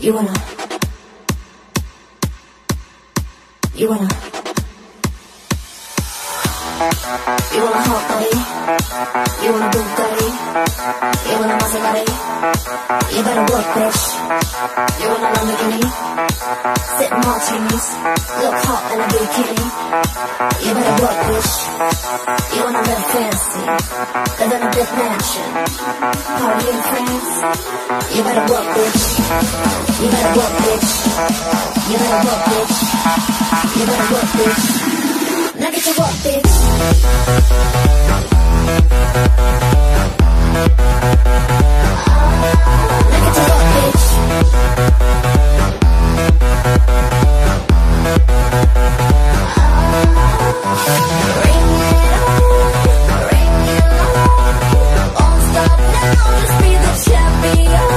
You wanna. You wanna. You wanna hot body? You wanna Bugatti? You wanna Maserati? You better work, bitch. You wanna Lamborghini? Sip martinis, look hot in a bikini. You better work, bitch. You wanna live fancy, live in a big mansion, party in France. You better work, bitch. You better work, bitch. You better work, bitch. You better work, bitch. Now get to work, bitch.